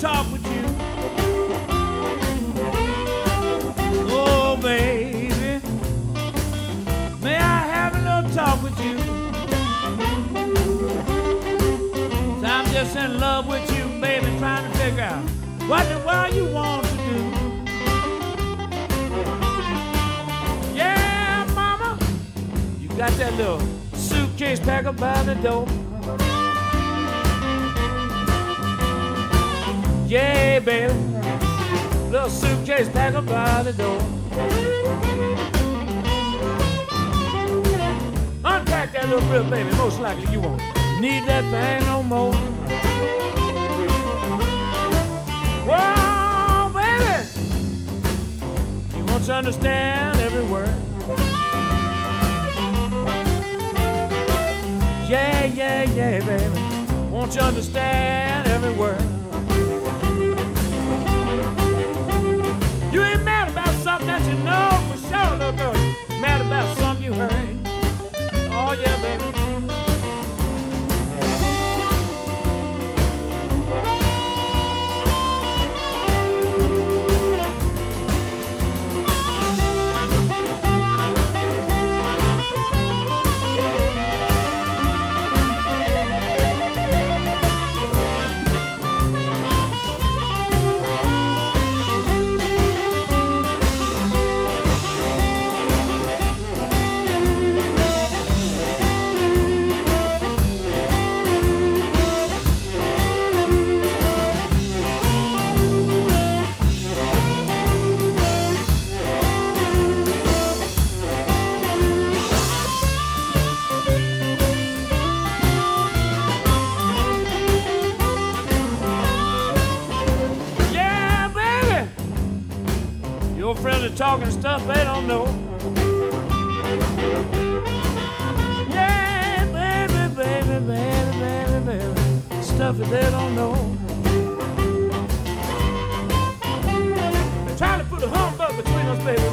talk with you. Oh, baby, may I have a little talk with you? I'm just in love with you, baby, trying to figure out what the world you want to do. Yeah, mama, you got that little suitcase pack up by the door. Yeah, baby, little suitcase packed up by the door. Unpack that little bit, baby. Most likely you won't need that thing no more. Whoa, baby, you want to understand every word. Yeah, yeah, yeah, baby. Won't you understand every word? Your friends are talking stuff they don't know. Yeah, baby, baby, baby, baby, baby. Stuff that they don't know. They're trying to put a humbug between us, baby.